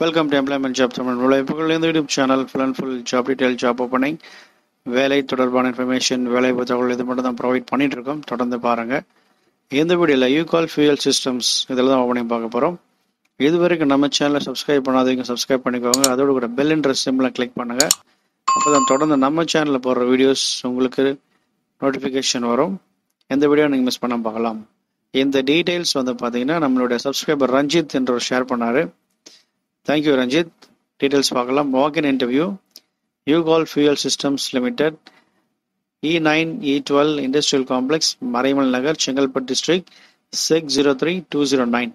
Welcome to employment job Tamil உழைப்புகள் இந்த YouTube channel full and full job detail job opening வேலை தொடர்பான information வேலை தகவல் இது மட்டும் தான் ப்ரொவைட் பண்ணிட்டு இருக்கோம் தொடர்ந்து எந்த இந்த வீடியோவில் யூகால் ஃபியூயல் சிஸ்டம்ஸ் இதில் தான் ஓப்பனிங் பார்க்க போகிறோம் இது வரைக்கும் நம்ம சேனலை சப்ஸ்கிரைப் பண்ணாதவங்க சப்ஸ்கிரைப் பண்ணிக்கோங்க. அதோட கூட பெல் இன்ட்ரெஸ்ட் சிம்பிளை கிளிக் பண்ணுங்கள் அப்போ தான் தொடர்ந்து நம்ம சேனலில் போடுற வீடியோஸ் உங்களுக்கு நோட்டிஃபிகேஷன் வரும். எந்த வீடியோ நீங்கள் மிஸ் பண்ண பார்க்கலாம். இந்த டீட்டெயில்ஸ் வந்து பார்த்தீங்கன்னா நம்மளுடைய சப்ஸ்கிரைபர் ரஞ்சித் என்றவர் ஷேர் பண்ணார். தேங்க்யூ ரஞ்சித் டீட்டெயில்ஸ் பார்க்கலாம். Walk-in interview Ucal fuel systems limited E nine E twelve industrial complex Maraimalai Nagar Chengalpattu district six zero three two zero nine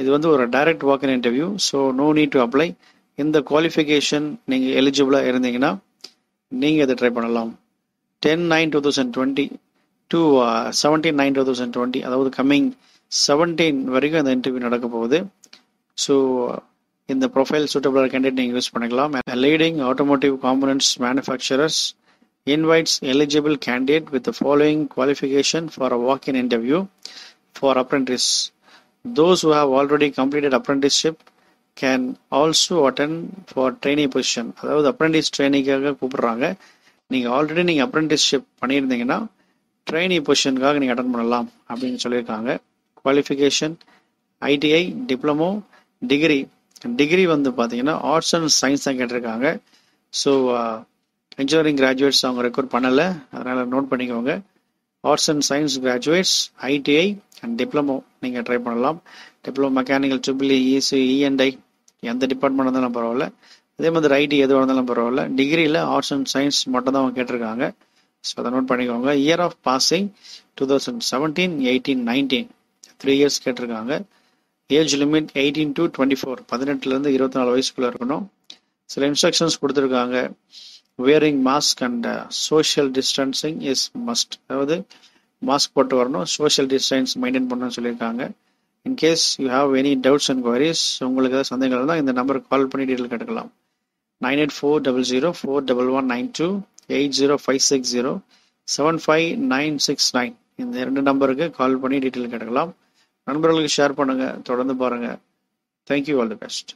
இது வந்து ஒரு direct walk-in interview so no need to apply இந்த qualification நீங்கள் எலிஜிபிளாக இருந்தீங்கன்னா நீங்கள் இதை try பண்ணலாம். Ten nine two thousand twenty two seventeen nine two thousand twenty அதாவது கம்மிங் செவன்டீன் வரைக்கும் இந்த இன்டர்வியூ நடக்க போகுது. ஸோ இந்த ப்ரொஃபைல் சூட்டபிளாக கேண்டிடேட் நீங்கள் யூஸ் பண்ணிக்கலாம் leading automotive components manufacturers invites eligible candidate with following qualification for a walk in interview for apprentice those who have already completed apprenticeship can also attend for training position அதாவது apprentice ட்ரைனிங்காக கூப்பிடுறாங்க நீங்கள் already நீங்கள் apprenticeship பண்ணியிருந்தீங்கன்னா training பொசிஷனுக்காக நீங்கள் attend பண்ணலாம் அப்படின்னு சொல்லியிருக்காங்க qualification ITI diploma degree degree வந்து பார்த்தீங்கன்னா ஆர்ட்ஸ் அண்ட் சயின்ஸ் தான் கேட்டிருக்காங்க. ஸோ இன்ஜினியரிங் கிராஜுவேட்ஸ் அவங்க ரெக்கார்ட் பண்ணலை. அதனால் நோட் பண்ணிக்கோங்க. Arts and science graduates ITI and diploma நீங்கள் ட்ரை பண்ணலாம். Diploma mechanical triple EC E and I எந்த டிபார்ட்மெண்ட் இருந்தாலும் பரவாயில்ல. அதே மாதிரி ஐடி எதுவாக இருந்தாலும் பரவாயில்ல. டிகிரியில் ஆர்ட்ஸ் அண்ட் சயின்ஸ் மட்டும் தான் அவங்க கேட்டிருக்காங்க. ஸோ அதை நோட் பண்ணிக்கோங்க. Year of passing two thousand seventeen eighteen nineteen three years கேட்டிருக்காங்க. Age limit eighteen to twenty four பதினெட்டுலேருந்து இருபத்தி நாலு வயசுக்குள்ளே இருக்கணும். சில இன்ஸ்ட்ரக்ஷன்ஸ் கொடுத்துருக்காங்க. Wearing mask and social distancing is must அதாவது மாஸ்க் போட்டு வரணும் சோஷியல் டிஸ்டன்ஸ் மெயின்டைன் பண்ணணும்னு சொல்லியிருக்காங்க. In case you have any doubts and queries உங்களுக்கு ஏதாவது சந்தேகங்கள் இருந்தால் இந்த நம்பருக்கு கால் பண்ணி டீட்டெயில் கேட்டுக்கலாம். Nine eight four double zero four double one nine two eight zero five six zero seven five nine six nine இந்த ரெண்டு நம்பருக்கு கால் பண்ணி டீட்டெயில் கேட்டுக்கலாம். நண்பர்களுக்கு ஷேர் பண்ணுங்கள் தொடர்ந்து பாருங்கள் தேங்க்யூ ஆல் தி பெஸ்ட்